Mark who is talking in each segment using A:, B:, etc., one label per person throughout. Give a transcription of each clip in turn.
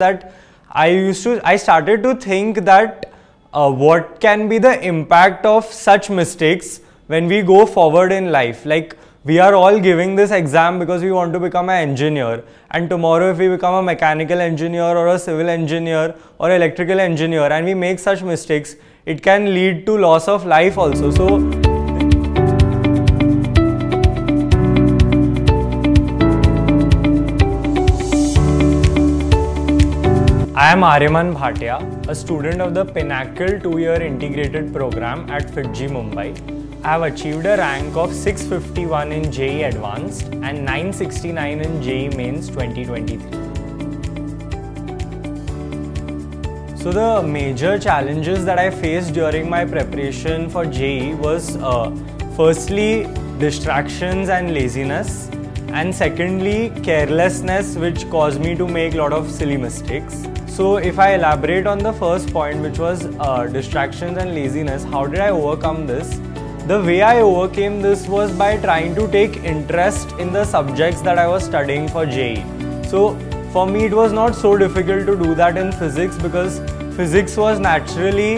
A: that I used to, I started to think that uh, what can be the impact of such mistakes when we go forward in life. Like we are all giving this exam because we want to become an engineer and tomorrow if we become a mechanical engineer or a civil engineer or electrical engineer and we make such mistakes, it can lead to loss of life also. So am Aryaman Bhatia, a student of the Pinnacle two-year integrated program at FIITJEE Mumbai. I have achieved a rank of 651 in JEE Advanced and 969 in JEE Mains 2023. So the major challenges that I faced during my preparation for JEE was uh, firstly distractions and laziness and secondly carelessness which caused me to make a lot of silly mistakes. So if I elaborate on the first point which was uh, distractions and laziness, how did I overcome this? The way I overcame this was by trying to take interest in the subjects that I was studying for JEE. So for me it was not so difficult to do that in physics because physics was naturally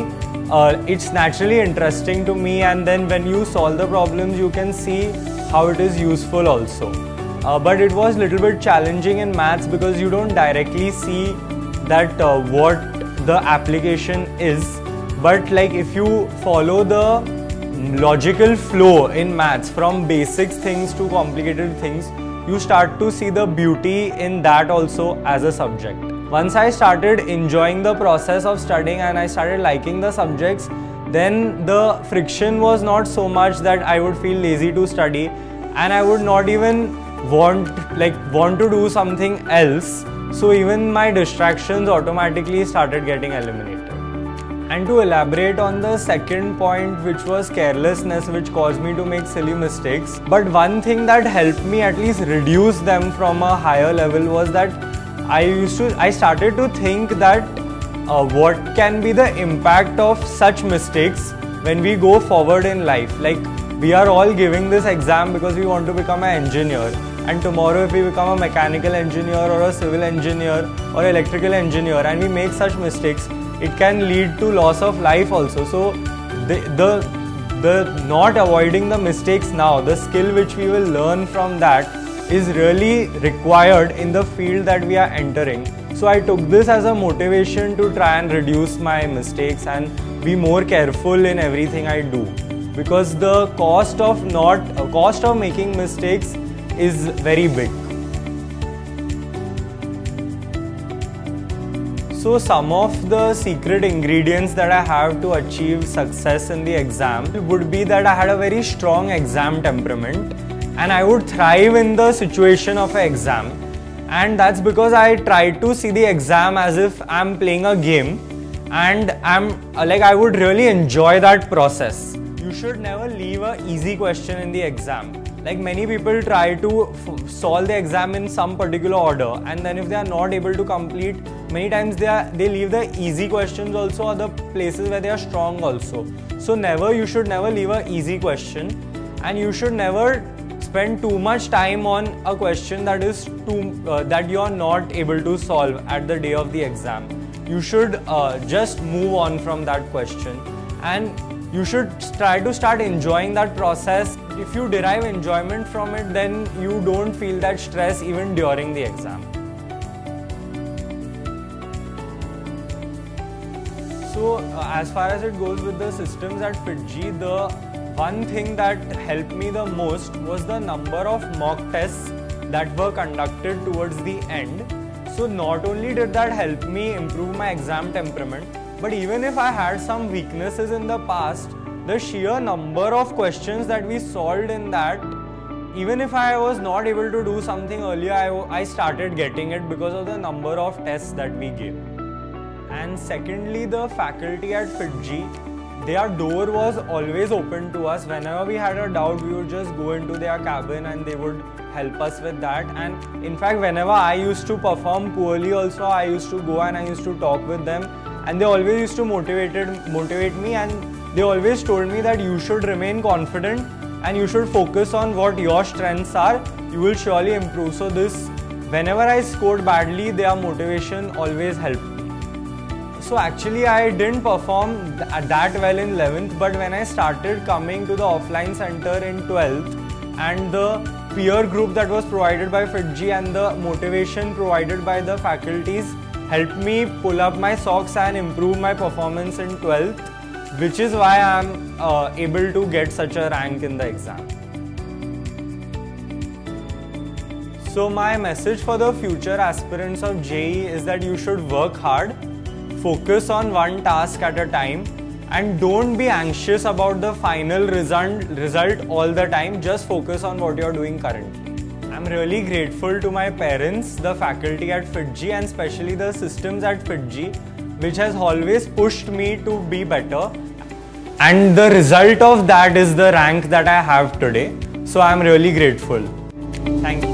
A: uh, it's naturally interesting to me and then when you solve the problems you can see how it is useful also. Uh, but it was a little bit challenging in maths because you don't directly see that uh, what the application is. But like if you follow the logical flow in maths from basic things to complicated things you start to see the beauty in that also as a subject. Once i started enjoying the process of studying and i started liking the subjects then the friction was not so much that i would feel lazy to study and i would not even want like want to do something else so even my distractions automatically started getting eliminated. And to elaborate on the second point which was carelessness which caused me to make silly mistakes. But one thing that helped me at least reduce them from a higher level was that I used to, I started to think that uh, what can be the impact of such mistakes when we go forward in life. Like we are all giving this exam because we want to become an engineer and tomorrow if we become a mechanical engineer or a civil engineer or electrical engineer and we make such mistakes it can lead to loss of life also. So the the, the not avoiding the mistakes now the skill which we will learn from that is really required in the field that we are entering. So i took this as a motivation to try and reduce my mistakes and be more careful in everything i do. Because the cost of not cost of making mistakes is very big. So some of the secret ingredients that I have to achieve success in the exam would be that I had a very strong exam temperament and I would thrive in the situation of an exam and that's because I try to see the exam as if I'm playing a game and I'm like I would really enjoy that process. You should never leave an easy question in the exam like many people try to solve the exam in some particular order and then if they are not able to complete many times they are they leave the easy questions also or the places where they are strong also so never you should never leave a easy question and you should never spend too much time on a question that is too uh, that you are not able to solve at the day of the exam you should uh, just move on from that question and you should try to start enjoying that process. If you derive enjoyment from it, then you don't feel that stress even during the exam. So uh, as far as it goes with the systems at FIITJEE, the one thing that helped me the most was the number of mock tests that were conducted towards the end. So not only did that help me improve my exam temperament, but even if I had some weaknesses in the past, the sheer number of questions that we solved in that, even if I was not able to do something earlier, I, I started getting it because of the number of tests that we gave. And secondly, the faculty at FIITJEE, their door was always open to us. Whenever we had a doubt, we would just go into their cabin and they would help us with that. And in fact, whenever I used to perform poorly also, I used to go and I used to talk with them and they always used to motivated motivate me and they always told me that you should remain confident and you should focus on what your strengths are you will surely improve so this Whenever I scored badly, their motivation always helped me. So actually I didn't perform that well in 11th but when I started coming to the offline center in 12th and the peer group that was provided by FIITJEE and the motivation provided by the faculties helped me pull up my socks and improve my performance in 12th which is why I am uh, able to get such a rank in the exam. So my message for the future aspirants of JEE is that you should work hard, focus on one task at a time and don't be anxious about the final result, result all the time, just focus on what you're doing currently. I'm really grateful to my parents, the faculty at FIITJEE and especially the systems at FIITJEE which has always pushed me to be better and the result of that is the rank that I have today. So I'm really grateful. Thank you.